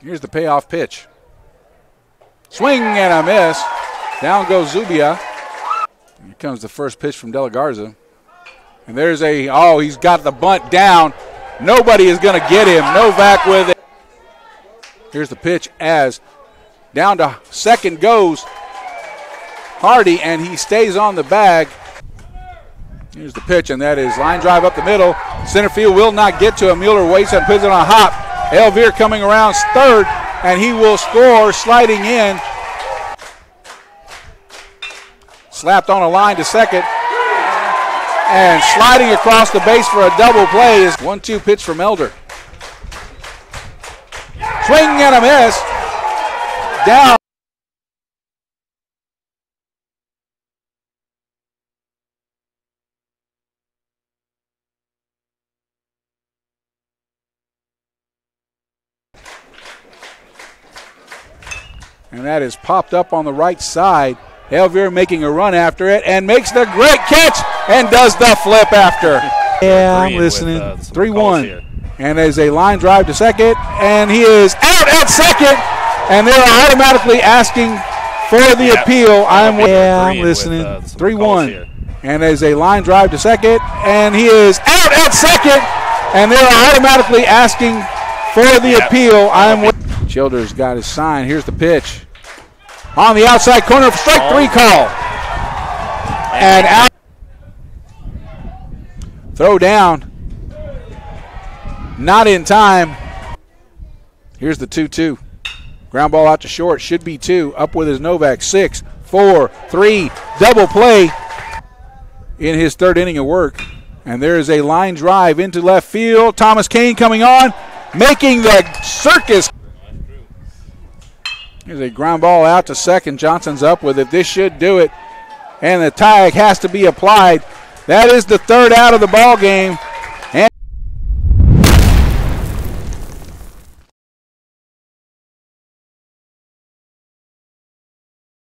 Here's the payoff pitch. Swing and a miss. Down goes Zubia. Here comes the first pitch from De La Garza. And there's a, oh, he's got the bunt down. Nobody is going to get him. Novak with it. Here's the pitch as down to second goes Hardy, and he stays on the bag. Here's the pitch, and that is line drive up the middle. Center field will not get to him. Mueller waits and puts it on a hop. Elvier coming around third, and he will score sliding in. Slapped on a line to second. And sliding across the base for a double play is one two pitch from Elder. Swing and a miss. Down. And that is popped up on the right side. Elvier making a run after it and makes the great catch and does the flip after. Yeah, I'm listening. uh, 3 1. And there's a line drive to second, and he is out at second. And they're automatically asking for the Yep. appeal. I'm, yeah, I'm agreeing with, listening. uh, 3 1. here. And there's a line drive to second, and he is out at second. And they're automatically asking for the Yep. appeal. I'm with. Childers got his sign. Here's the pitch. On the outside corner, strike three oh. call. And out. Throw down. Not in time. Here's the 2 2. Ground ball out to short. Should be two. Up with his Novak. Six, four, three. Double play in his third inning of work. And there is a line drive into left field. Thomas Kane coming on, making the circus. Here's a ground ball out to second. Johnson's up with it. This should do it. And the tag has to be applied. That is the third out of the ball game.